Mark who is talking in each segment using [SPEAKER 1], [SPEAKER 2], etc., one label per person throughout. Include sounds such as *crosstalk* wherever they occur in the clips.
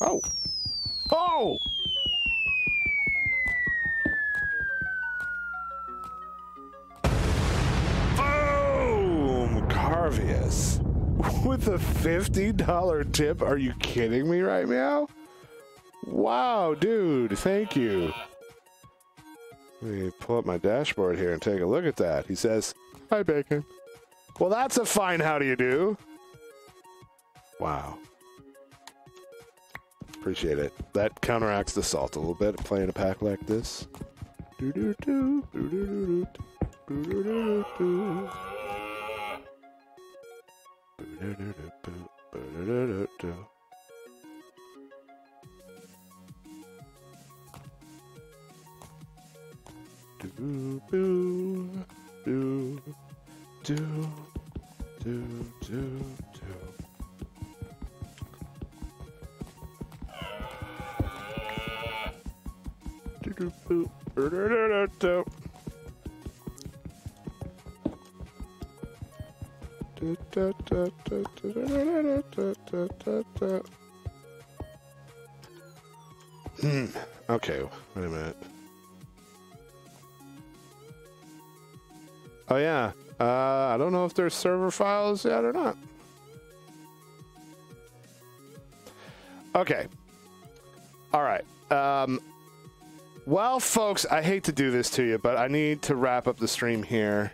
[SPEAKER 1] Oh. Oh! Boom! Carvius. *laughs* With a $50 tip? Are you kidding me right now? Wow, dude. Thank you. Let me pull up my dashboard here and take a look at that. He says, Hi, Bacon. Well, that's a fine how do you do. Wow. Appreciate it. That counteracts the salt a little bit, playing a pack like this. Do do do do do Hmm. Okay, wait a minute. Oh yeah. Uh, I don't know if there's server files yet or not. Okay. All right. Um, well, folks, I hate to do this to you, but I need to wrap up the stream here.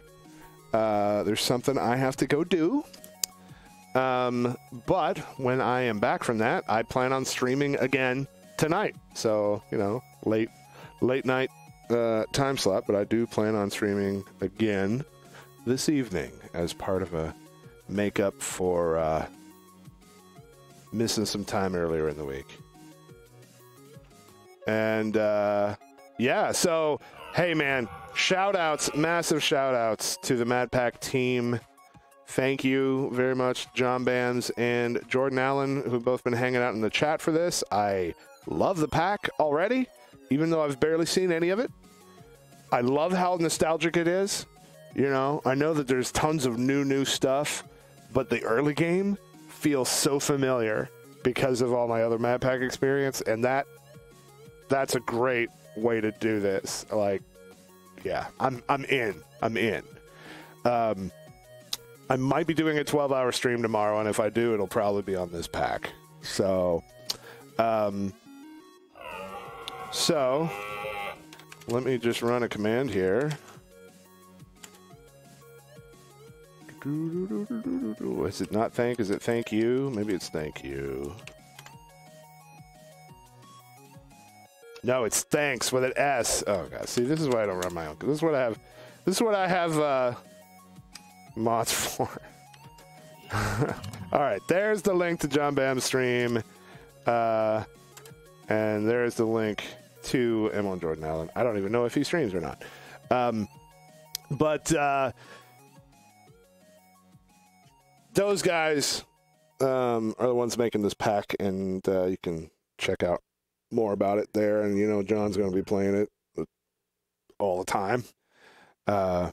[SPEAKER 1] Uh, there's something I have to go do. Um, but when I am back from that, I plan on streaming again tonight. So, you know, late late night uh, time slot, but I do plan on streaming again this evening as part of a makeup for uh, missing some time earlier in the week. And uh, yeah, so hey man, shout outs, massive shout outs to the Mad Pack team. Thank you very much, John Bams and Jordan Allen, who've both been hanging out in the chat for this. I love the pack already, even though I've barely seen any of it. I love how nostalgic it is. You know, I know that there's tons of new, new stuff, but the early game feels so familiar because of all my other Mad Pack experience, and that that's a great way to do this. Like, yeah, I'm I'm in. I'm in. Um, I might be doing a 12 hour stream tomorrow, and if I do, it'll probably be on this pack. So, um, so let me just run a command here. Is it not thank? Is it thank you? Maybe it's thank you. No, it's thanks with an S. Oh god, see, this is why I don't run my own. This is what I have. This is what I have uh, mods *laughs* for. All right, there's the link to John Bam's stream, uh, and there's the link to M1 Jordan Allen. I don't even know if he streams or not, um, but uh, those guys um, are the ones making this pack, and uh, you can check out more about it there. And you know, John's going to be playing it all the time. Uh,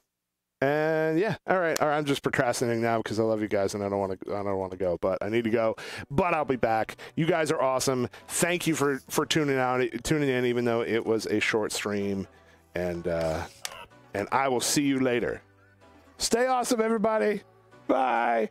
[SPEAKER 1] and yeah, all right, all right. I'm just procrastinating now because I love you guys and I don't want to. I don't want to go, but I need to go. But I'll be back. You guys are awesome. Thank you for for tuning out, tuning in, even though it was a short stream. And uh, and I will see you later. Stay awesome, everybody. Bye.